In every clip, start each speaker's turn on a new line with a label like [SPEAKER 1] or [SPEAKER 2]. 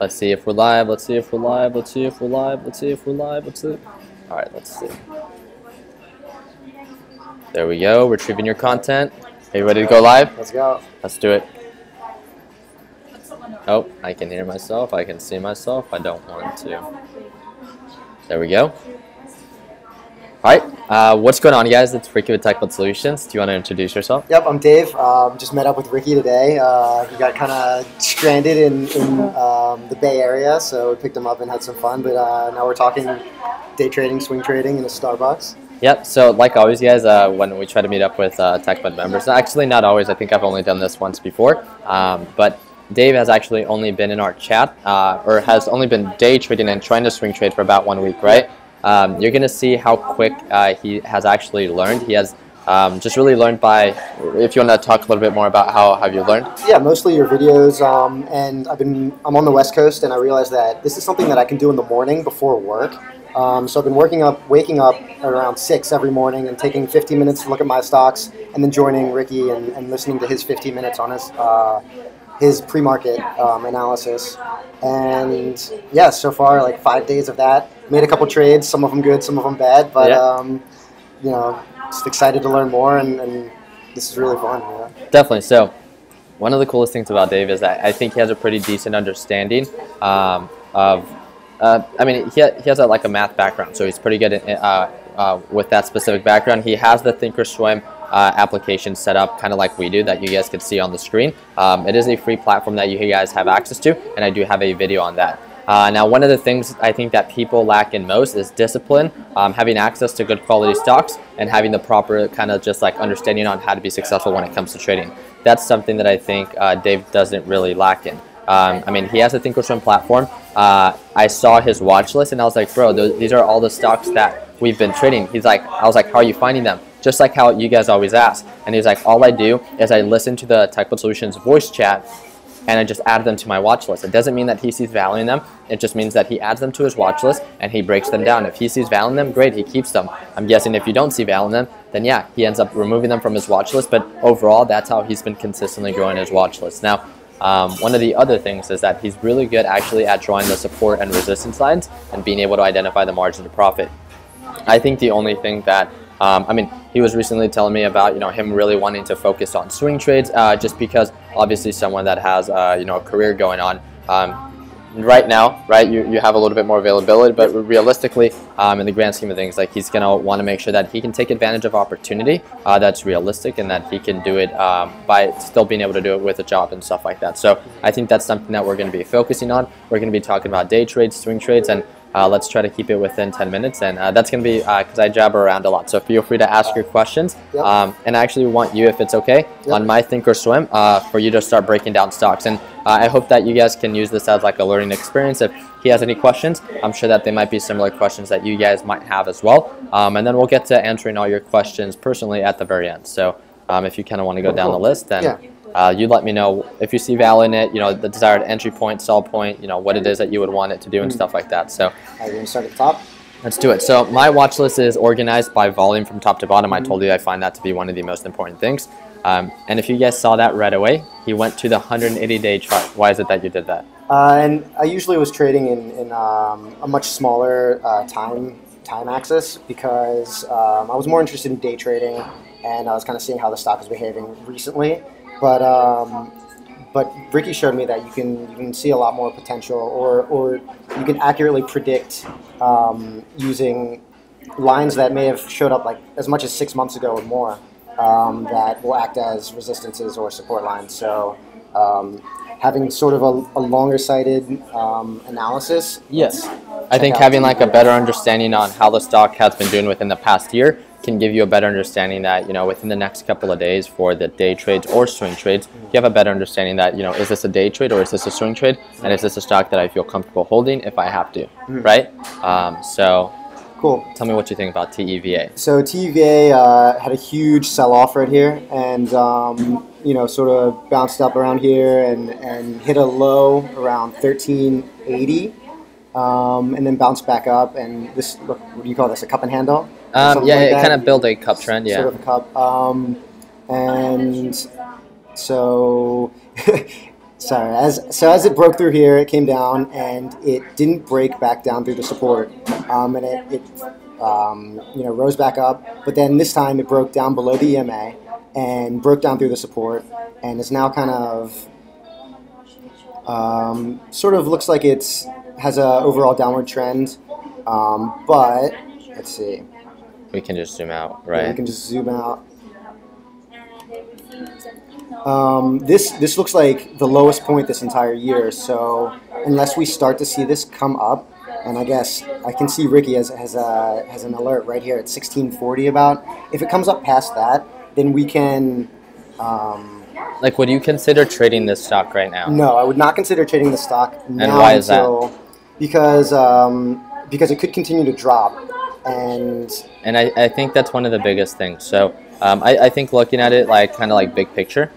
[SPEAKER 1] Let's see if we're live. Let's see if we're live. Let's see if we're live. Let's see if we're live. Let's see. All right, let's see. There we go. Retrieving your content. Are you ready to go live?
[SPEAKER 2] Let's go.
[SPEAKER 1] Let's do it. Oh, I can hear myself. I can see myself. I don't want to. There we go. All right. Uh, what's going on, guys? It's Ricky with TechBud Solutions. Do you want to introduce yourself?
[SPEAKER 2] Yep, I'm Dave. Um, just met up with Ricky today. Uh, he got kind of stranded in, in um, the Bay Area, so we picked him up and had some fun. But uh, now we're talking day trading, swing trading in a Starbucks.
[SPEAKER 1] Yep. So, like always, guys, uh, when we try to meet up with uh, TechBud members, actually not always. I think I've only done this once before. Um, but Dave has actually only been in our chat, uh, or has only been day trading and trying to swing trade for about one week, right? Um, you're gonna see how quick uh, he has actually learned. He has um, just really learned by. If you want to talk a little bit more about how have you learned?
[SPEAKER 2] Yeah, mostly your videos. Um, and I've been I'm on the West Coast, and I realized that this is something that I can do in the morning before work. Um, so I've been working up, waking up around six every morning, and taking 15 minutes to look at my stocks, and then joining Ricky and, and listening to his 15 minutes on his uh, his pre-market um, analysis. And yeah, so far like five days of that. Made a couple trades, some of them good, some of them bad, but
[SPEAKER 1] Yeah.
[SPEAKER 2] um, you know, just excited to learn more, and, and this is really fun. Know?
[SPEAKER 1] Definitely. So, one of the coolest things about Dave is that I think he has a pretty decent understanding um, of. Uh, I mean, he, he has a, like a math background, so he's pretty good at, uh, uh, with that specific background. He has the Thinkorswim uh, application set up kind of like we do that you guys can see on the screen. Um, it is a free platform that you guys have access to, and I do have a video on that. Uh, now, one of the things I think that people lack in most is discipline, um, having access to good quality stocks, and having the proper kind of just like understanding on how to be successful when it comes to trading. That's something that I think uh, Dave doesn't really lack in. Um, I mean, he has a Thinkorswim platform. Uh, I saw his watch list, and I was like, bro, th- these are all the stocks that we've been trading. He's like, I was like, how are you finding them? Just like how you guys always ask. And he's like, all I do is I listen to the TechBud Solutions voice chat and I just add them to my watch list. It doesn't mean that he sees value in them. It just means that he adds them to his watch list and he breaks them down. If he sees value in them, great, he keeps them. I'm guessing if you don't see value in them, then yeah, he ends up removing them from his watch list. But overall, that's how he's been consistently growing his watch list. Now, um, one of the other things is that he's really good actually at drawing the support and resistance lines and being able to identify the margin of profit. I think the only thing that um, I mean, he was recently telling me about you know him really wanting to focus on swing trades, uh, just because obviously someone that has uh, you know a career going on. Um, right now, right, you, you have a little bit more availability, but realistically, um, in the grand scheme of things, like he's gonna want to make sure that he can take advantage of opportunity uh, that's realistic and that he can do it um, by still being able to do it with a job and stuff like that. So I think that's something that we're going to be focusing on. We're going to be talking about day trades, swing trades, and uh, let's try to keep it within 10 minutes, and uh, that's going to be because I jabber around a lot. So feel free to ask your questions.
[SPEAKER 2] Yep.
[SPEAKER 1] Um, and I actually want you, if it's okay,
[SPEAKER 2] Yep.
[SPEAKER 1] on my Thinkorswim, uh, for you to start breaking down stocks. And uh, I hope that you guys can use this as like a learning experience. If he has any questions, I'm sure that they might be similar questions that you guys might have as well. Um, and then we'll get to answering all your questions personally at the very end. So um, if you kind of want to go down the list, then.
[SPEAKER 2] Yeah.
[SPEAKER 1] Uh, you let me know if you see value in it, you know, the desired entry point, sell point, you know, what it is that you would want it to do and stuff like that. So
[SPEAKER 2] All right, we're gonna start at the top.
[SPEAKER 1] let's do it. So my watch list is organized by volume from top to bottom. I told you I find that to be one of the most important things. Um, and if you guys saw that right away, he went to the 180 day chart. Why is it that you did that?
[SPEAKER 2] Uh, and I usually was trading in, in um, a much smaller uh, time time axis because um, I was more interested in day trading and I was kind of seeing how the stock was behaving recently. But um, but Ricky showed me that you can you can see a lot more potential or or you can accurately predict um, using lines that may have showed up like as much as six months ago or more um, that will act as resistances or support lines. So um, having sort of a, a longer sighted um, analysis.
[SPEAKER 1] Yes. I think having like a better understanding on how the stock has been doing within the past year can give you a better understanding that, you know, within the next couple of days for the day trades or swing trades, you have a better understanding that, you know, is this a day trade or is this a swing trade? And is this a stock that I feel comfortable holding if I have to, right? Um, so
[SPEAKER 2] Cool.
[SPEAKER 1] tell me what you think about TEVA.
[SPEAKER 2] So teva uh, had a huge sell-off right here, and um, you know, sort of bounced up around here and, and hit a low around 1380, um, and then bounce back up. And this, look, what do you call this? A cup and handle?
[SPEAKER 1] Um, yeah,
[SPEAKER 2] like
[SPEAKER 1] it kind of built a cup trend, yeah.
[SPEAKER 2] Sort of a cup. Um, and so sorry. As so as it broke through here, it came down and it didn't break back down through the support, um, and it, it um, you know rose back up. But then this time it broke down below the EMA and broke down through the support, and is now kind of um, sort of looks like it's has a overall downward trend. Um, but let's see.
[SPEAKER 1] We can just zoom out,
[SPEAKER 2] Yeah,
[SPEAKER 1] right?
[SPEAKER 2] You can just zoom out. Um, this this looks like the lowest point this entire year. So unless we start to see this come up, and I guess I can see Ricky has has a has an alert right here at 1640 about. If it comes up past that, then we can. Um,
[SPEAKER 1] Like, would you consider trading this stock right now?
[SPEAKER 2] no, I would not consider trading the stock now
[SPEAKER 1] why is that?
[SPEAKER 2] Because um, because it could continue to drop, and
[SPEAKER 1] And I, I think that's one of the biggest things. So um, I, I think looking at it like kind of like big picture,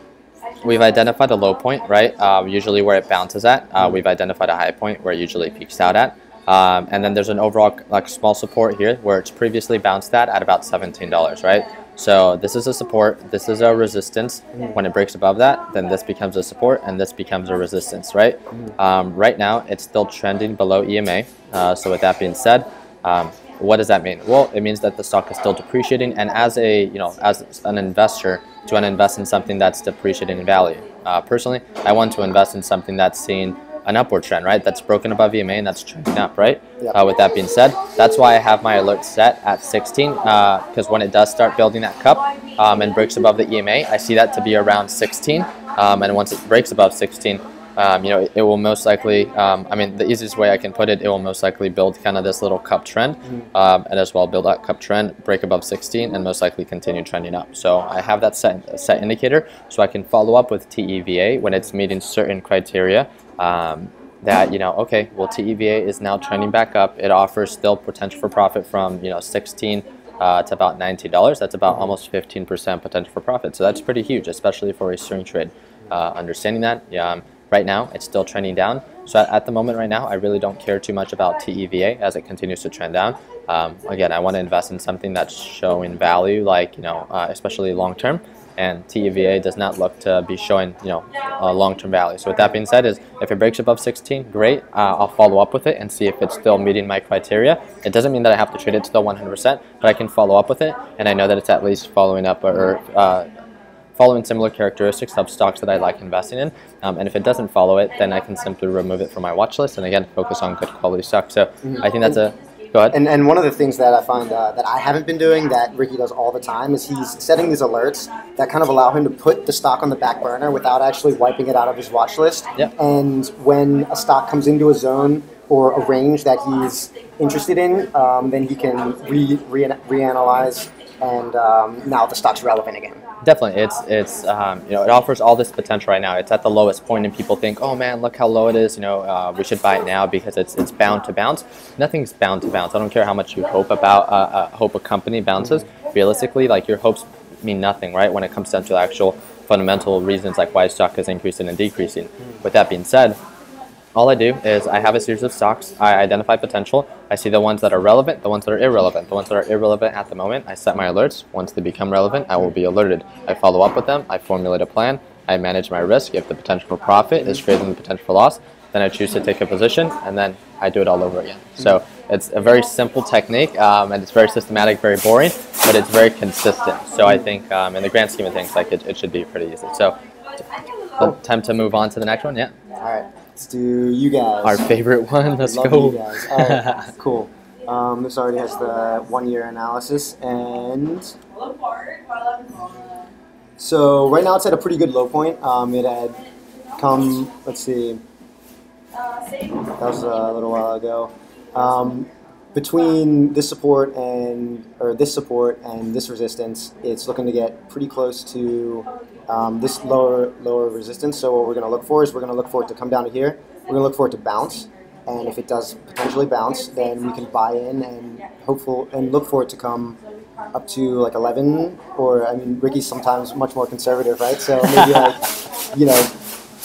[SPEAKER 1] we've identified a low point, right? Um, usually where it bounces at. Uh, we've identified a high point where it usually peaks out at. Um, and then there's an overall like small support here where it's previously bounced at at about $17, right? So this is a support, this is a resistance. When it breaks above that, then this becomes a support and this becomes a resistance, right? Um, right now, it's still trending below EMA. Uh, so with that being said, um, what does that mean? Well, it means that the stock is still depreciating, and as a you know as an investor, do you want to invest in something that's depreciating in value? Uh, personally, I want to invest in something that's seeing an upward trend, right? That's broken above EMA and that's trending up, right?
[SPEAKER 2] Yep.
[SPEAKER 1] Uh, with that being said, that's why I have my alert set at 16, because when it does start building that cup um, and breaks above the EMA, I see that to be around 16, um, and once it breaks above 16, um, you know, it, it will most likely, um, I mean, the easiest way I can put it, it will most likely build kind of this little cup trend, um, and as well build that cup trend, break above 16, and most likely continue trending up. So I have that set, set indicator, so I can follow up with TEVA when it's meeting certain criteria. Um, that you know, okay, well, TEVA is now trending back up. It offers still potential for profit from you know 16 uh, to about $90. That's about almost 15% potential for profit. So that's pretty huge, especially for a swing trade. Uh, understanding that, yeah, um, right now it's still trending down. So at, at the moment right now, I really don't care too much about TEVA as it continues to trend down. Um, again, I want to invest in something that's showing value, like you know, uh, especially long term. And TEVA does not look to be showing, you know, uh, long-term value. So with that being said, is if it breaks above 16, great. Uh, I'll follow up with it and see if it's still meeting my criteria. It doesn't mean that I have to trade it to the 100%, but I can follow up with it, and I know that it's at least following up or uh, following similar characteristics of stocks that I like investing in. Um, and if it doesn't follow it, then I can simply remove it from my watch list and again focus on good quality stocks. So I think that's a go ahead.
[SPEAKER 2] And, and one of the things that I find uh, that I haven't been doing that Ricky does all the time is he's setting these alerts that kind of allow him to put the stock on the back burner without actually wiping it out of his watch list.
[SPEAKER 1] Yep.
[SPEAKER 2] And when a stock comes into a zone or a range that he's interested in, um, then he can re, re, reanalyze and um, now the stock's relevant again.
[SPEAKER 1] Definitely, it's it's um, you know it offers all this potential right now. It's at the lowest point, and people think, oh man, look how low it is. You know, uh, we should buy it now because it's it's bound to bounce. Nothing's bound to bounce. I don't care how much you hope about uh, uh, hope a company bounces. Realistically, like your hopes mean nothing, right? When it comes down to the actual fundamental reasons, like why stock is increasing and decreasing. With that being said, all I do is I have a series of stocks. I identify potential. I see the ones that are relevant, the ones that are irrelevant. The ones that are irrelevant at the moment, I set my alerts. Once they become relevant, I will be alerted. I follow up with them. I formulate a plan. I manage my risk. If the potential for profit is greater than the potential for loss, then I choose to take a position, and then I do it all over again. So it's a very simple technique, um, and it's very systematic, very boring, but it's very consistent. So I think, um, in the grand scheme of things, like it, it should be pretty easy. So, uh, time to move on to the next one. Yeah,
[SPEAKER 2] All right, let's do you guys.
[SPEAKER 1] our favorite one. Let's go.
[SPEAKER 2] you guys. All right, cool. Um, this already has the one-year analysis, and so right now it's at a pretty good low point. Um, it had come, let's see, that was a little while ago. Um, between this support and or this support and this resistance, it's looking to get pretty close to um, this lower lower resistance. So what we're going to look for is we're going to look for it to come down to here. We're going to look for it to bounce, and if it does potentially bounce, then we can buy in and hopeful and look for it to come up to like 11 or I mean Ricky's sometimes much more conservative, right? So maybe like you know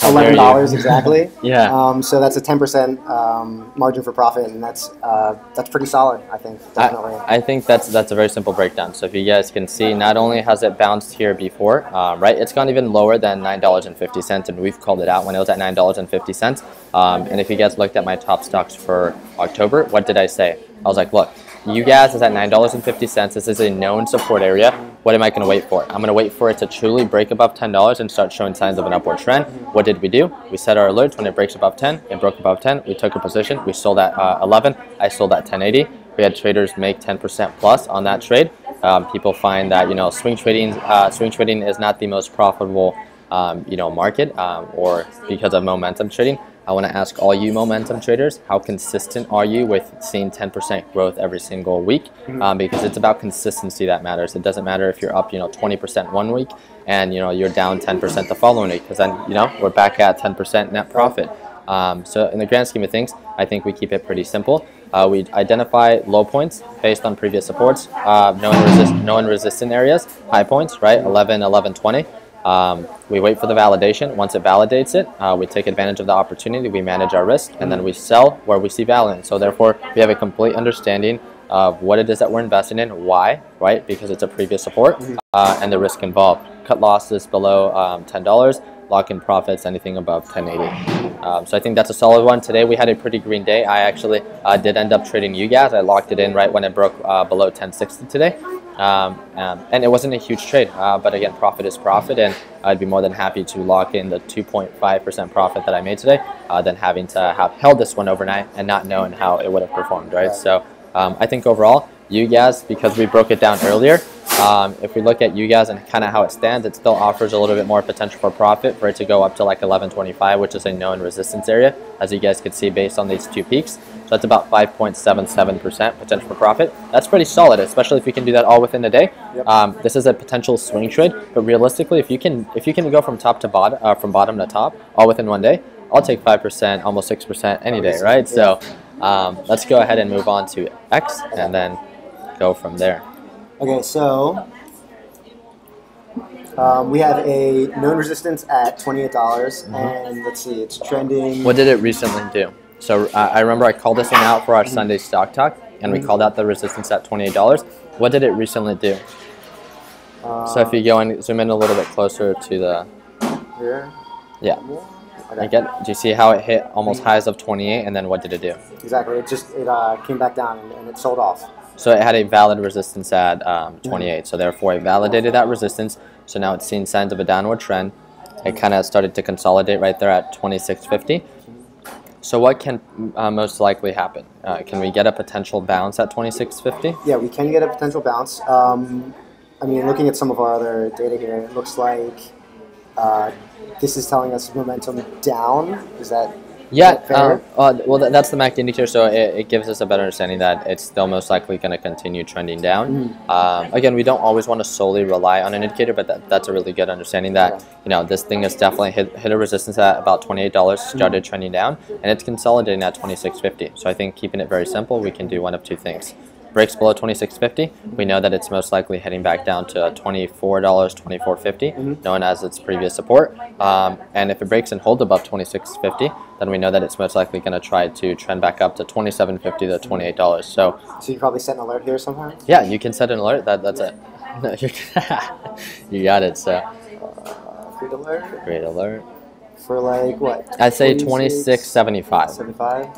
[SPEAKER 2] eleven dollars exactly.
[SPEAKER 1] Yeah.
[SPEAKER 2] Um, so that's a ten percent um, margin for profit, and that's uh, that's pretty solid. I think definitely.
[SPEAKER 1] I, I think that's that's a very simple breakdown. So if you guys can see, not only has it bounced here before, um, right? It's gone even lower than nine dollars and fifty cents, and we've called it out when it was at nine dollars and fifty cents. Um, and if you guys looked at my top stocks for October, what did I say? I was like, look, you guys is at nine dollars and fifty cents. This is a known support area. What am I going to wait for? I'm going to wait for it to truly break above ten dollars and start showing signs of an upward trend. What did we do? We set our alerts when it breaks above ten. It broke above ten. We took a position. We sold at uh, eleven. I sold at ten eighty. We had traders make 10% plus on that trade. Um, people find that you know swing trading, uh, swing trading is not the most profitable um, you know market um, or because of momentum trading. I want to ask all you momentum traders, how consistent are you with seeing 10% growth every single week? Um, because it's about consistency that matters. It doesn't matter if you're up, you know, 20% one week and you know you're down 10% the following week, because then you know we're back at 10% net profit. Um, so in the grand scheme of things, I think we keep it pretty simple. Uh, we identify low points based on previous supports, uh, known, resist, known resistant areas, high points, right? 11, 11, 20. Um, we wait for the validation. Once it validates it, uh, we take advantage of the opportunity. We manage our risk, and then we sell where we see value. in. So therefore, we have a complete understanding of what it is that we're investing in, why, right? Because it's a previous support, uh, and the risk involved. Cut losses below um, ten dollars. Lock in profits anything above 1080. Um, so I think that's a solid one. Today we had a pretty green day. I actually uh, did end up trading you guys. I locked it in right when it broke uh, below 1060 today. Um, um, and it wasn't a huge trade, uh, but again, profit is profit, and I'd be more than happy to lock in the 2.5% profit that I made today uh, than having to have held this one overnight and not knowing how it would have performed, right? So um, I think overall, you guys, because we broke it down earlier, um, if we look at you guys and kind of how it stands, it still offers a little bit more potential for profit for it to go up to like 1125, which is a known resistance area, as you guys could see based on these two peaks. So that's about 5.77% potential for profit. That's pretty solid, especially if you can do that all within a day.
[SPEAKER 2] Yep.
[SPEAKER 1] Um, this is a potential swing trade, but realistically, if you can if you can go from top to bottom, uh, from bottom to top, all within one day, I'll take five percent, almost six percent any day, right? So um, let's go ahead and move on to X, and then go from there.
[SPEAKER 2] Okay, so um, we have a known resistance at twenty-eight dollars, and let's see, it's trending.
[SPEAKER 1] What did it recently do? So uh, I remember I called this one out for our Sunday stock talk, and we called out the resistance at twenty-eight dollars. What did it recently do?
[SPEAKER 2] Uh,
[SPEAKER 1] So if you go and zoom in a little bit closer to the,
[SPEAKER 2] here,
[SPEAKER 1] yeah,
[SPEAKER 2] okay.
[SPEAKER 1] I get. Do you see how it hit almost highs of twenty-eight, and then what did it do?
[SPEAKER 2] exactly. It just it uh, came back down and, and it sold off.
[SPEAKER 1] So it had a valid resistance at um, 28. So therefore, it validated that resistance. So now it's seen signs of a downward trend. It kind of started to consolidate right there at 2650. So what can uh, most likely happen? Uh, can we get a potential bounce at 2650?
[SPEAKER 2] Yeah, we can get a potential bounce. Um, I mean, looking at some of our other data here, it looks like uh, this is telling us momentum down. Is that
[SPEAKER 1] Yeah, um, uh, well, th- that's the MACD indicator, so it, it gives us a better understanding that it's still most likely going to continue trending down. Um, again, we don't always want to solely rely on an indicator, but that, that's a really good understanding that you know this thing has definitely hit, hit a resistance at about twenty eight dollars,
[SPEAKER 2] Mm-hmm.
[SPEAKER 1] started trending down, and it's consolidating at twenty six fifty. So I think keeping it very simple, we can do one of two things. Breaks below twenty six fifty, we know that it's most likely heading back down to twenty four dollars, twenty four known as its previous support. Um, and if it breaks and holds above twenty six fifty, then we know that it's most likely going to try to trend back up to twenty seven fifty to twenty eight dollars. So
[SPEAKER 2] so? You probably set an alert here sometime.
[SPEAKER 1] yeah, you can set an alert. That that's it. you got it. So
[SPEAKER 2] Uh, free alert
[SPEAKER 1] great alert.
[SPEAKER 2] for like what?
[SPEAKER 1] I'd say twenty six seventy five.
[SPEAKER 2] Seventy-five.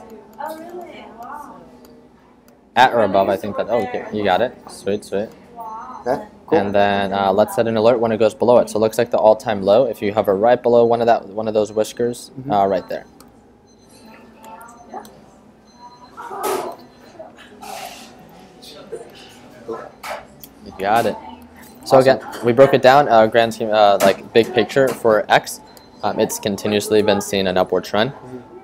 [SPEAKER 1] At or above, I think that. Oh, okay, you got it. Sweet, sweet.
[SPEAKER 2] Okay. Cool.
[SPEAKER 1] And then uh, let's set an alert when it goes below it. So it looks like the all-time low. If you hover right below one of that, one of those whiskers, uh, right there. You got it. So again, we broke it down. Uh, grand scheme, uh, like big picture for X, um, it's continuously been seeing an upward trend.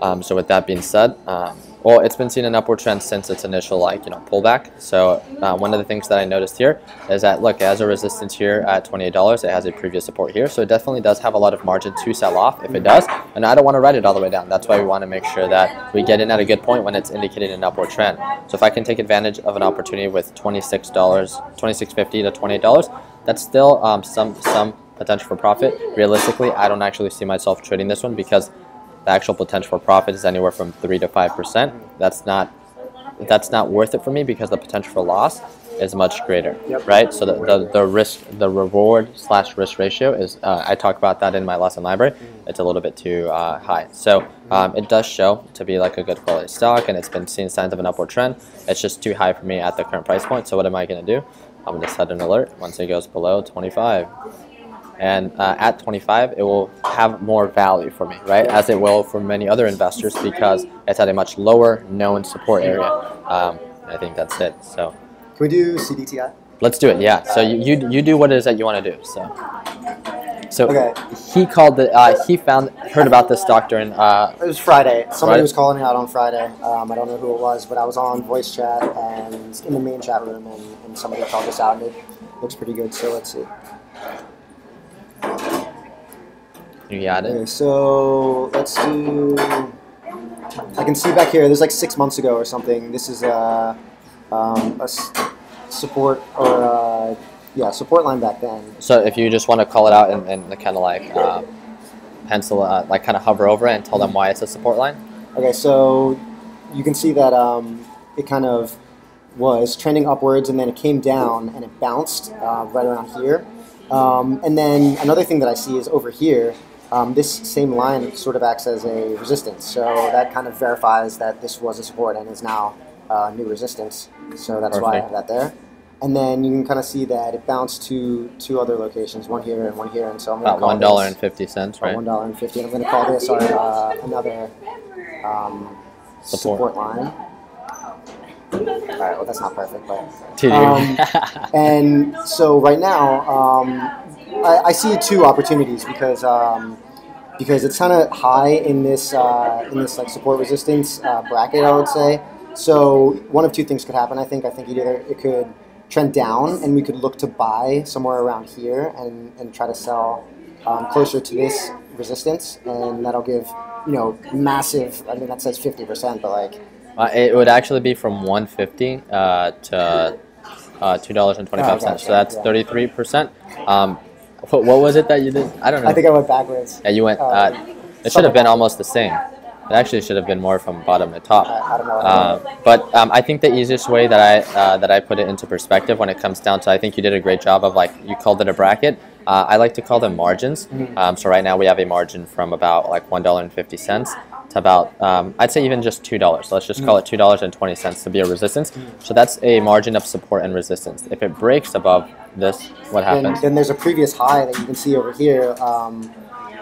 [SPEAKER 1] Um, so with that being said, um, well, it's been seeing an upward trend since its initial like you know pullback. So uh, one of the things that I noticed here is that look, has a resistance here at twenty eight dollars. It has a previous support here, so it definitely does have a lot of margin to sell off if it does. And I don't want to ride it all the way down. That's why we want to make sure that we get in at a good point when it's indicating an upward trend. So if I can take advantage of an opportunity with twenty six dollars, twenty six fifty to twenty eight dollars, that's still um, some some potential for profit. Realistically, I don't actually see myself trading this one because the actual potential for profit is anywhere from three to five percent. That's not that's not worth it for me because the potential for loss is much greater,
[SPEAKER 2] Yep.
[SPEAKER 1] right? So the, the, the risk, the reward slash risk ratio is, uh, I talk about that in my lesson library. It's a little bit too uh, high. So um, it does show to be like a good quality stock and it's been seeing signs of an upward trend. It's just too high for me at the current price point. So what am I going to do? I'm going to set an alert once it goes below 25. And uh, at 25, it will have more value for me, right? As it will for many other investors because it's at a much lower known support area. Um, I think that's it. So
[SPEAKER 2] Can we do CDTI?
[SPEAKER 1] let's do it. Yeah. So you, you, you do what it is that you want to do. So. So
[SPEAKER 2] Okay.
[SPEAKER 1] he called the uh, he found heard about this stock during uh,
[SPEAKER 2] It was Friday. Somebody was calling out on Friday. Um, I don't know who it was, but I was on voice chat and in the main chat room, and, and somebody called us out, and it looks pretty good. So let's see.
[SPEAKER 1] You got it.
[SPEAKER 2] Okay, so let's do. I can see back here. There's like six months ago or something. This is a, um, a support or uh yeah support line back then.
[SPEAKER 1] So if you just want to call it out and, and kind of like uh, pencil uh, like kind of hover over it and tell them why it's a support line.
[SPEAKER 2] Okay, so you can see that um, it kind of was trending upwards and then it came down and it bounced uh, right around here. Um, and then another thing that I see is over here, um, this same line sort of acts as a resistance. So that kind of verifies that this was a support and is now uh, new resistance. So that's why I have that there. And then you can kind of see that it bounced to two other locations, one here and one here. And so I'm going to call
[SPEAKER 1] one dollar
[SPEAKER 2] this-
[SPEAKER 1] and fifty cents, right?
[SPEAKER 2] one dollar and fifty. I'm going to call this our uh, another um,
[SPEAKER 1] Support.
[SPEAKER 2] support. line. All right, well that's not perfect, but Um, and so right now um, I, I see two opportunities because um, because it's kind of high in this uh, in this like support resistance uh, bracket, I would say. So one of two things could happen. I think I think either it could trend down and we could look to buy somewhere around here and, and try to sell um, closer to this resistance, and that'll give you know massive. I mean that says fifty percent, but like
[SPEAKER 1] Uh, it would actually be from 150 uh, to uh, two dollars and twenty
[SPEAKER 2] five
[SPEAKER 1] cents. Oh.
[SPEAKER 2] So
[SPEAKER 1] that's 33 percent. What, what was it that you did? I don't know.
[SPEAKER 2] I think I went backwards.
[SPEAKER 1] yeah, you went.
[SPEAKER 2] uh,
[SPEAKER 1] Uh, it should have been almost the same. It actually should have been more from bottom to top.
[SPEAKER 2] I, I don't know.
[SPEAKER 1] Uh, but um, I think the easiest way that I uh, that I put it into perspective when it comes down to I think you did a great job of like you called it a bracket. Uh, I like to call them margins.
[SPEAKER 2] Mhm.
[SPEAKER 1] Um, so right now we have a margin from about like one dollar and fifty cents to about um, I'd say even just two dollars. So let's just call it two dollars and twenty cents to be a resistance. So that's a margin of support and resistance. If it breaks above this, what happens?
[SPEAKER 2] then there's a previous high that you can see over here. Um,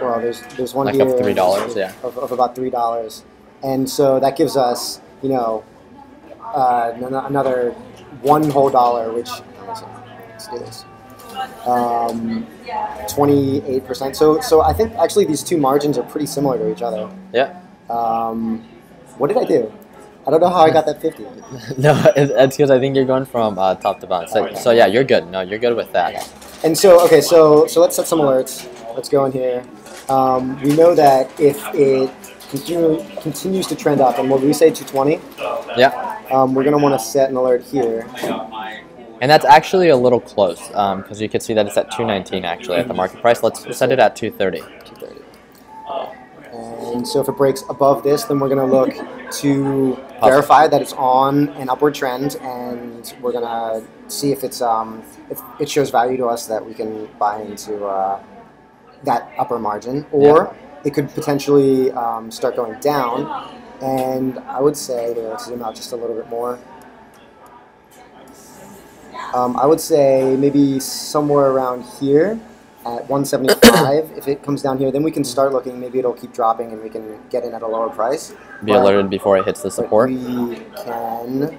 [SPEAKER 2] well, there's there's one
[SPEAKER 1] Like
[SPEAKER 2] here
[SPEAKER 1] of $3, yeah.
[SPEAKER 2] of, of about three dollars, and so that gives us you know uh, another one whole dollar, which let's do this. Um, 28%. So, so I think actually these two margins are pretty similar to each other.
[SPEAKER 1] Yeah.
[SPEAKER 2] Um, what did I do? I don't know how I got that 50.
[SPEAKER 1] no, it's it's because I think you're going from uh, top to bottom. So, so yeah, you're good. No, you're good with that.
[SPEAKER 2] And so, okay, so so let's set some alerts. Let's go in here. Um, we know that if it continue, continues to trend up, and what we say 220,
[SPEAKER 1] Yeah.
[SPEAKER 2] um, we're gonna want to set an alert here.
[SPEAKER 1] And that's actually a little close because you can see that it's at 219 actually at the market price. Let's set it at 230.
[SPEAKER 2] 230. And so if it breaks above this, then we're gonna look to verify that it's on an upward trend, and we're gonna see if it's um, if it shows value to us that we can buy into uh, that upper margin, or it could potentially um, start going down. And I would say, to zoom out just a little bit more. Um, I would say maybe somewhere around here at 175. if it comes down here, then we can start looking. Maybe it'll keep dropping, and we can get in at a lower price.
[SPEAKER 1] Be
[SPEAKER 2] But-
[SPEAKER 1] alerted before it hits the support.
[SPEAKER 2] we can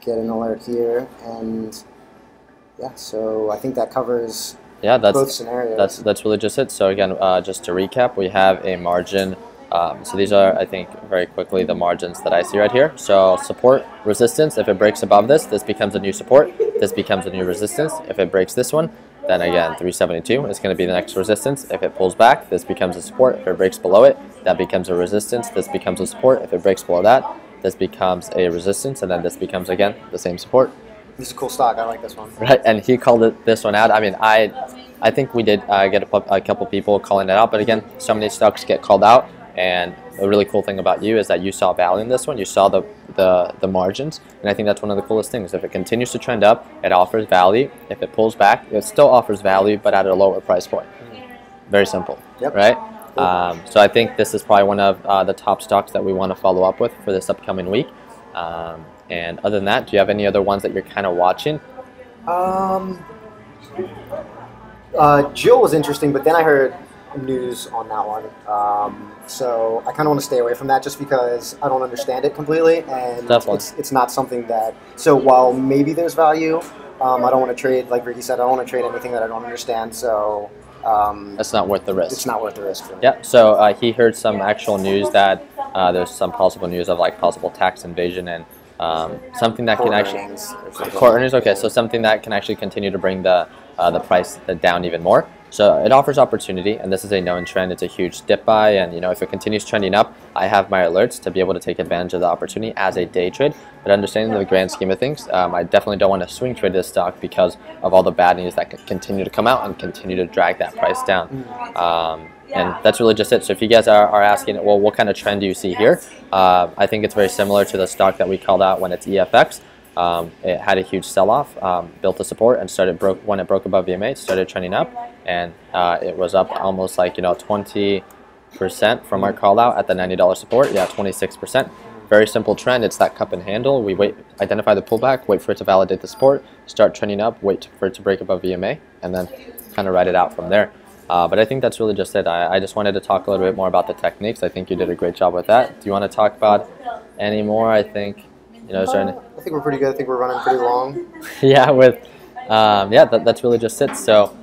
[SPEAKER 2] get an alert here, and yeah. So I think that covers
[SPEAKER 1] Yeah, that's
[SPEAKER 2] both
[SPEAKER 1] that's
[SPEAKER 2] scenarios.
[SPEAKER 1] that's that's really just it. So again, uh, just to recap, we have a margin. Um, so these are, I think, very quickly the margins that I see right here. So support, resistance. If it breaks above this, this becomes a new support. This becomes a new resistance. If it breaks this one, then again, 372 is going to be the next resistance. If it pulls back, this becomes a support. If it breaks below it, that becomes a resistance. This becomes a support. If it breaks below that, this becomes a resistance, and then this becomes again the same support.
[SPEAKER 2] this is a cool stock. I like this one.
[SPEAKER 1] Right, and he called it this one out. I mean, I, I think we did uh, get a, a couple people calling it out, but again, so many stocks get called out, and a really cool thing about you is that you saw value in this one. You saw the, the the margins, and I think that's one of the coolest things. If it continues to trend up, it offers value. If it pulls back, it still offers value, but at a lower price point. Very simple,
[SPEAKER 2] Yep.
[SPEAKER 1] right? Um, so I think this is probably one of uh, the top stocks that we want to follow up with for this upcoming week. Um, and other than that, do you have any other ones that you're kind of watching?
[SPEAKER 2] Um, uh, Jill was interesting, but then I heard news on that one. Um, so I kind of want to stay away from that just because I don't understand it completely, and
[SPEAKER 1] Definitely.
[SPEAKER 2] it's it's not something that. So while maybe there's value, um, I don't want to trade. Like Ricky said, I don't want to trade anything that I don't understand. So um,
[SPEAKER 1] That's not worth the risk.
[SPEAKER 2] it's not worth the risk for me.
[SPEAKER 1] Yeah, so uh, he heard some actual news that uh, there's some possible news of like possible tax invasion and um, something that can actually
[SPEAKER 2] earnings or
[SPEAKER 1] core earnings. Okay, so something that can actually continue to bring the uh, the price down even more. So it offers opportunity, and this is a known trend. It's a huge dip buy, and you know if it continues trending up, I have my alerts to be able to take advantage of the opportunity as a day trade. But understanding the grand scheme of things, um, I definitely don't want to swing trade this stock because of all the bad news that continue to come out and continue to drag that price down. Um, and that's really just it. So if you guys are, are asking, well, what kind of trend do you see here? Uh, I think it's very similar to the stock that we called out when it's EFX. Um, it had a huge sell-off, um, built a support, and started broke when it broke above VMA. It started trending up, and uh, it was up almost like you know 20 percent from our call out at the $90 support. Yeah, 26 percent. Very simple trend. It's that cup and handle. We wait, identify the pullback, wait for it to validate the support, start trending up, wait for it to break above VMA, and then kind of ride it out from there. Uh, but I think that's really just it. I, I just wanted to talk a little bit more about the techniques. I think you did a great job with that. Do you want to talk about any more? I think, you know, there any?
[SPEAKER 2] I think we're pretty good. I think we're running pretty long.
[SPEAKER 1] yeah, with, um, yeah, that, that's really just it. So,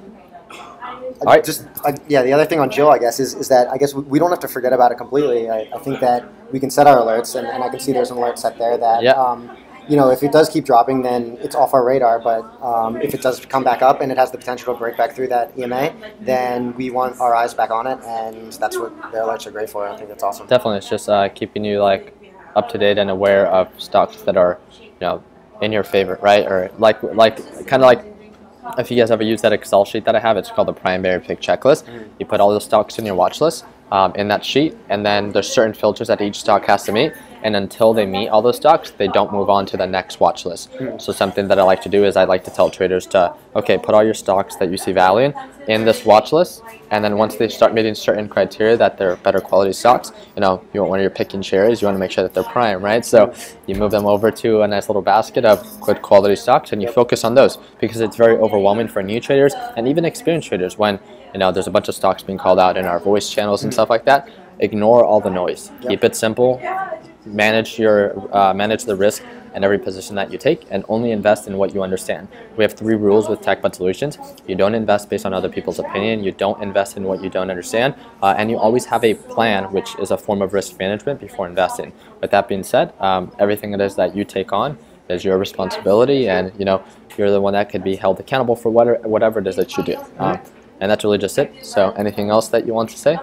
[SPEAKER 2] I
[SPEAKER 1] Alright.
[SPEAKER 2] Just I, yeah, the other thing on Jill, I guess, is, is that I guess we, we don't have to forget about it completely. I, I think that we can set our alerts, and, and I can see there's an alert set there that
[SPEAKER 1] Yeah.
[SPEAKER 2] um, you know if it does keep dropping, then it's off our radar. But um, if it does come back up and it has the potential to break back through that EMA, then we want our eyes back on it, and that's what the alerts are great for. I think that's awesome.
[SPEAKER 1] definitely, it's just uh, keeping you like up to date and aware of stocks that are, you know, in your favor, right? Or like, like, kind of like if you guys ever use that Excel sheet that I have, it's called the primary pick checklist. You put all the stocks in your watch list um, in that sheet, and then there's certain filters that each stock has to meet. And until they meet all those stocks, they don't move on to the next watch list. So something that I like to do is I like to tell traders to okay, put all your stocks that you see value in in this watch list, and then once they start meeting certain criteria that they're better quality stocks, you know, you want when you're picking shares, you want to make sure that they're prime, right? So you move them over to a nice little basket of good quality stocks, and you focus on those because it's very overwhelming for new traders and even experienced traders when you know there's a bunch of stocks being called out in our voice channels and stuff like that. Ignore all the noise. Keep it simple. Manage your uh, manage the risk in every position that you take, and only invest in what you understand. We have three rules with TechBud Solutions. You don't invest based on other people's opinion. You don't invest in what you don't understand, uh, and you always have a plan, which is a form of risk management before investing. With that being said, um, everything it is that you take on is your responsibility, and you know you're the one that could be held accountable for whatever whatever it is that you do. Um, and that's really just it. So, anything else that you want to say?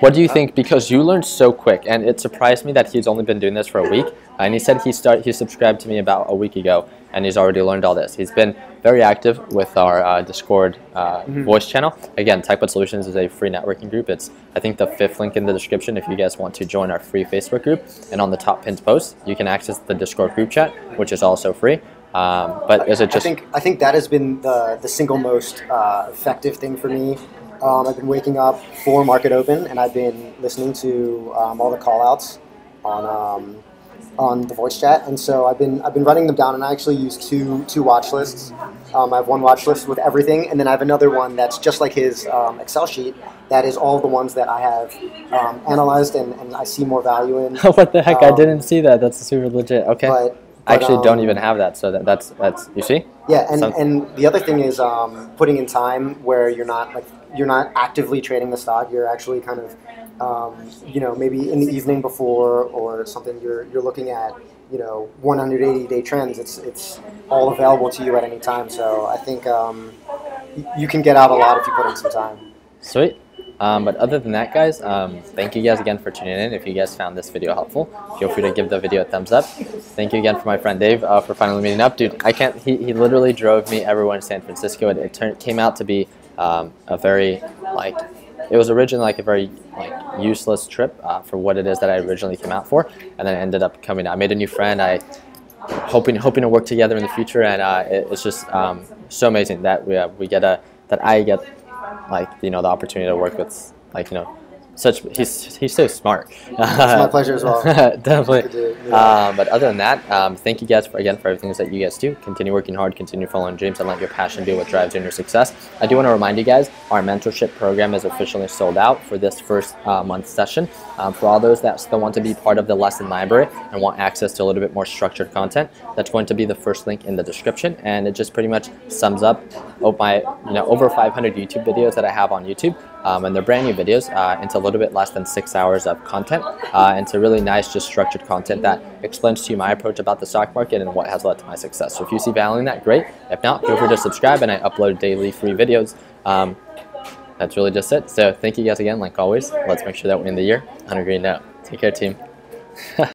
[SPEAKER 1] What do you think? Because you learned so quick, and it surprised me that he's only been doing this for a week. And he said he start he subscribed to me about a week ago, and he's already learned all this. He's been very active with our uh, Discord uh, voice channel. Again, TechBud Solutions is a free networking group. It's I think the fifth link in the description if you guys want to join our free Facebook group. And on the top pinned post, you can access the Discord group chat, which is also free. Um, but is it just
[SPEAKER 2] I think I think that has been the the single most uh, effective thing for me. Um, I've been waking up for market open, and I've been listening to um, all the call outs on um, on the voice chat, and so I've been I've been writing them down, and I actually use two two watch lists. Um, I have one watch list with everything, and then I have another one that's just like his um, Excel sheet. That is all the ones that I have um, analyzed, and, and I see more value in.
[SPEAKER 1] what the heck? I didn't see that. That's super legit. Okay.
[SPEAKER 2] But,
[SPEAKER 1] actually
[SPEAKER 2] but,
[SPEAKER 1] don't
[SPEAKER 2] um,
[SPEAKER 1] even have that, so that, that's that's you see.
[SPEAKER 2] Yeah, and,
[SPEAKER 1] Some-
[SPEAKER 2] and the other thing is um, putting in time where you're not like you're not actively trading the stock. You're actually kind of um, you know maybe in the evening before or something. You're you're looking at you know 180 day trends. It's it's all available to you at any time. So I think um, you can get out a lot if you put in some time.
[SPEAKER 1] Sweet. Um, but other than that, guys, um, thank you guys again for tuning in. If you guys found this video helpful, feel free to give the video a thumbs up. Thank you again for my friend Dave uh, for finally meeting up, dude. I can't. He, he literally drove me everywhere in San Francisco. It, it turned came out to be um, a very like it was originally like a very like useless trip uh, for what it is that I originally came out for, and then ended up coming. I made a new friend. I hoping hoping to work together in the future, and uh, it, it's just um, so amazing that we uh, we get a that I get like you know the opportunity to work with like you know such he's he's so smart.
[SPEAKER 2] It's my pleasure as well.
[SPEAKER 1] Definitely.
[SPEAKER 2] To.
[SPEAKER 1] Um, but other than that, um, thank you guys for, again for everything that you guys do. Continue working hard, continue following dreams, and let your passion be what drives you in your success. I do want to remind you guys, our mentorship program is officially sold out for this first uh, month session. Um, for all those that still want to be part of the lesson library and want access to a little bit more structured content, that's going to be the first link in the description, and it just pretty much sums up of my you know over 500 YouTube videos that I have on YouTube um, and they're brand new videos uh, into a little bit less than six hours of content. Uh, a really nice, just structured content that explains to you my approach about the stock market and what has led to my success. So if you see value in that, great. If not, feel free to subscribe, and I upload daily free videos. Um, that's really just it. So thank you guys again, like always. Let's make sure that we end the year on a green note. Take care, team.